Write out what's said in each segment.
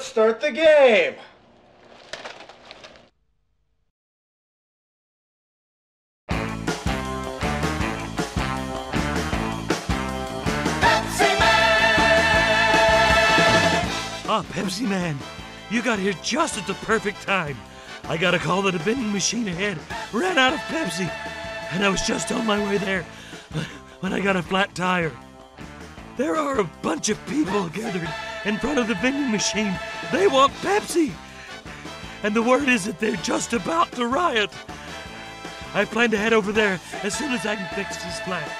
right, let's start the game. Ah, Pepsi Man, you got here just at the perfect time. I got a call that a vending machine ahead ran out of Pepsi, and I was just on my way there when I got a flat tire. There are a bunch of people gathered in front of the vending machine. They want Pepsi, and the word is that they're just about to riot. I plan to head over there as soon as I can fix this flat.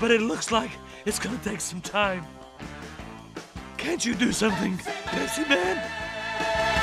But it looks like it's gonna take some time. Can't you do something, Pepsi Man?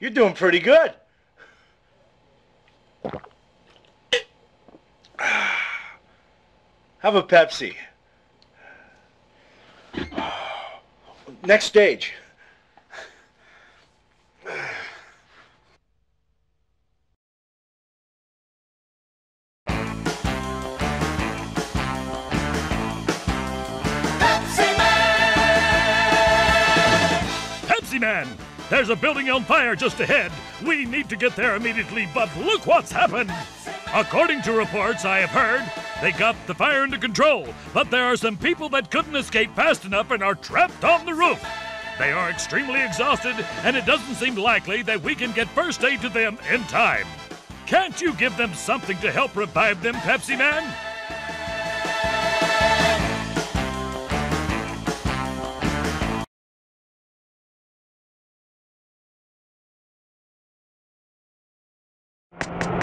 You're doing pretty good. Have a Pepsi. Next stage. Pepsi Man! There's a building on fire just ahead. We need to get there immediately, but look what's happened! According to reports I have heard, they got the fire under control, but there are some people that couldn't escape fast enough and are trapped on the roof. They are extremely exhausted, and it doesn't seem likely that we can get first aid to them in time. Can't you give them something to help revive them, Pepsi Man? you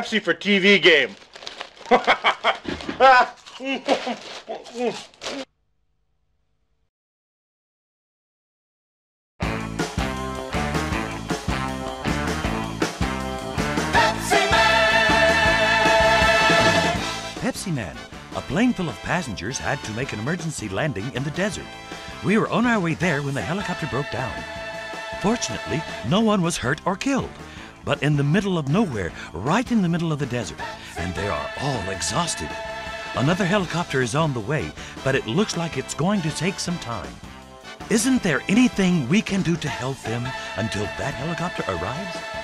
Pepsi for TV game. Pepsi Man. A plane full of passengers had to make an emergency landing in the desert. We were on our way there when the helicopter broke down. Fortunately, no one was hurt or killed. But in the middle of nowhere, right in the middle of the desert, and they are all exhausted. Another helicopter is on the way, but it looks like it's going to take some time. Isn't there anything we can do to help them until that helicopter arrives?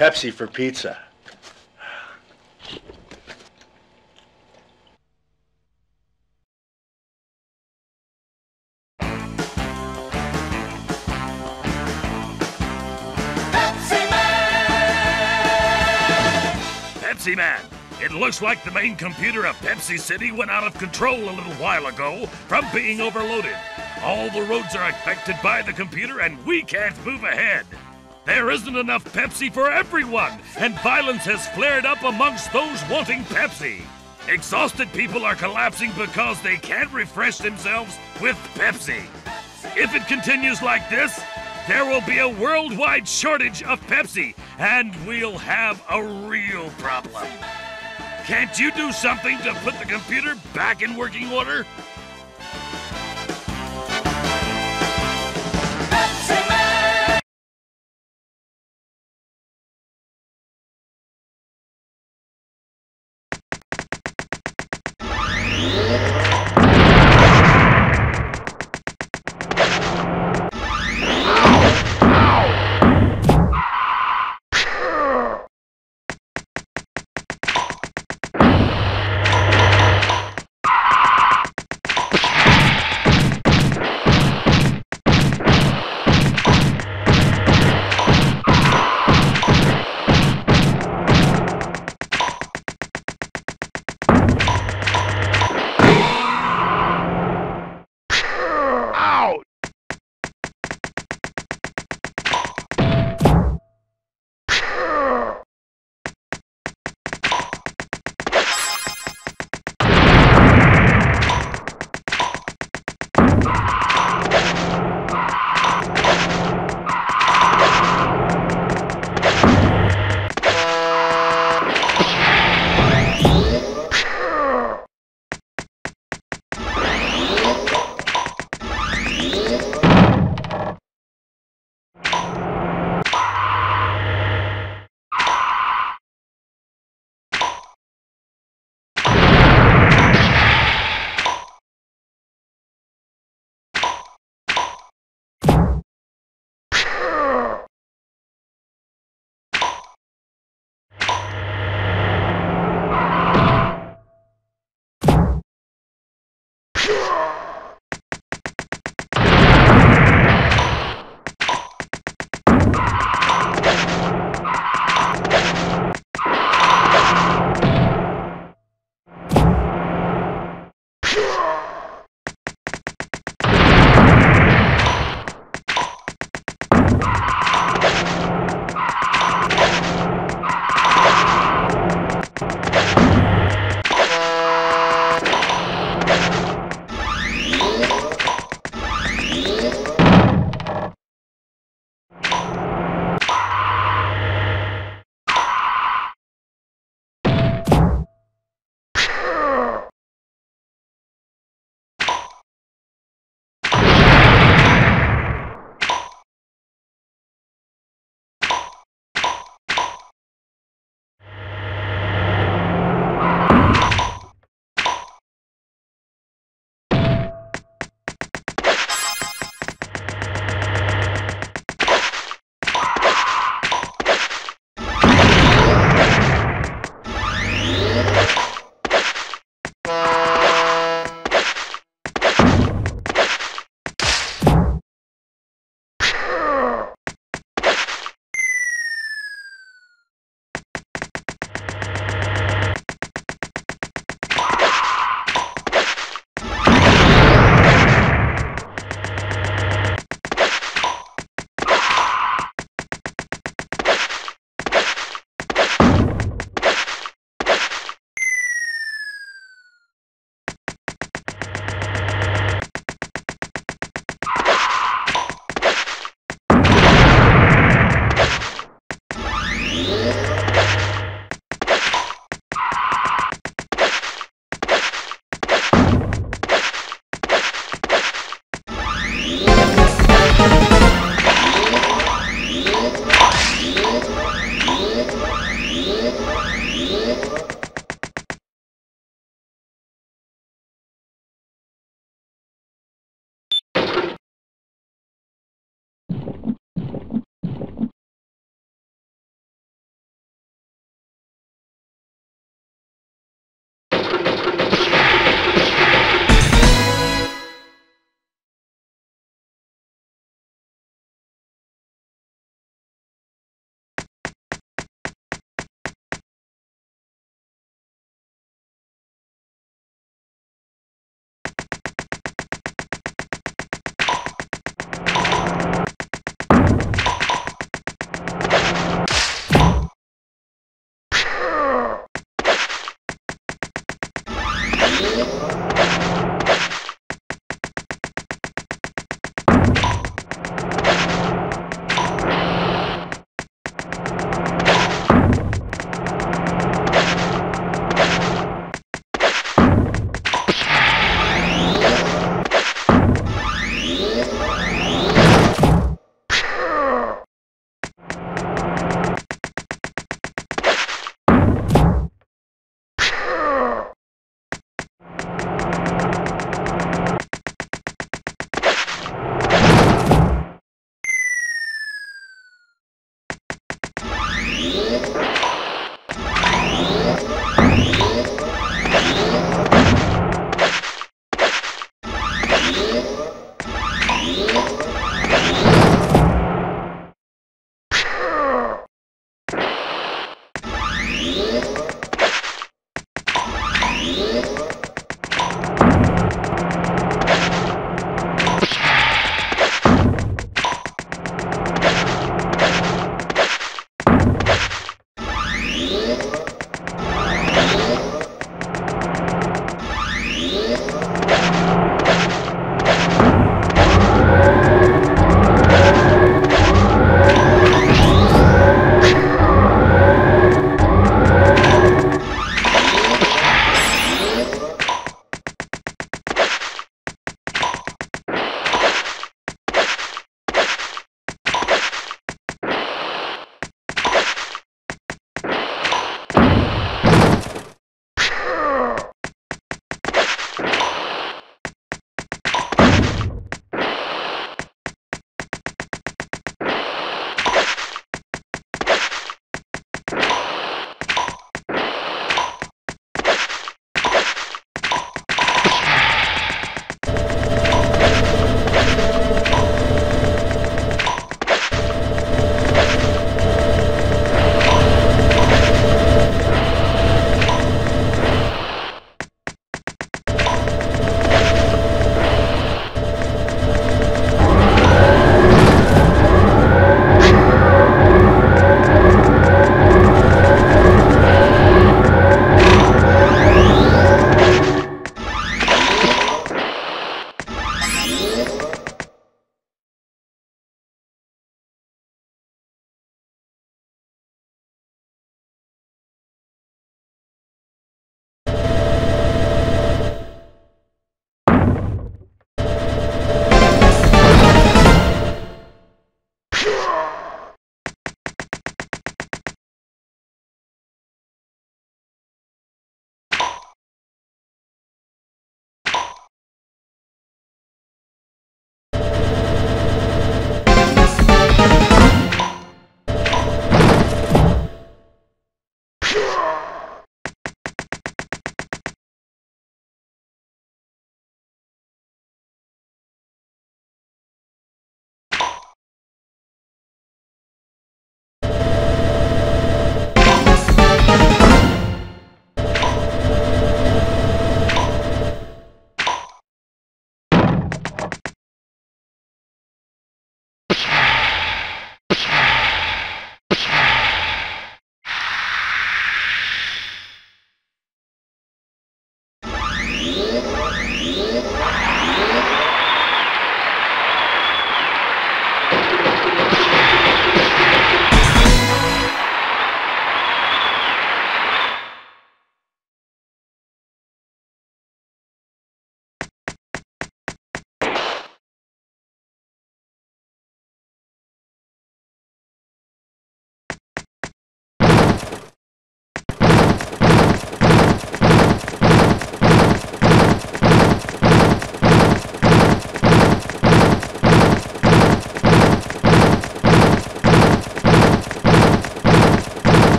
Pepsi for pizza. Pepsi Man! It looks like the main computer of Pepsi City went out of control a little while ago from being overloaded. All the roads are affected by the computer and we can't move ahead. There isn't enough Pepsi for everyone, and violence has flared up amongst those wanting Pepsi. Exhausted people are collapsing because they can't refresh themselves with Pepsi. If it continues like this, there will be a worldwide shortage of Pepsi, and we'll have a real problem. Can't you do something to put the computer back in working order?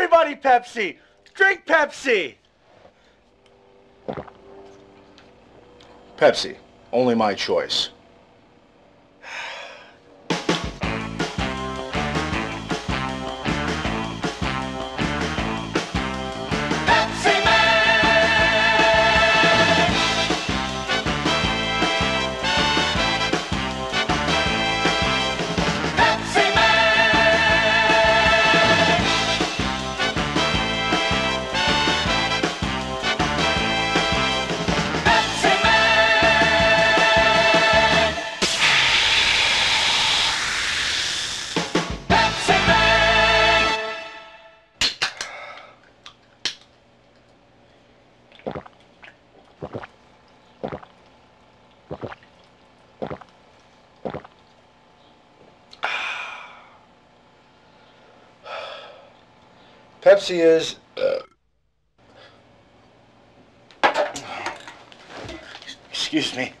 Everybody Pepsi! Drink Pepsi! Pepsi. Only my choice. Pepsi is. Uh, excuse me.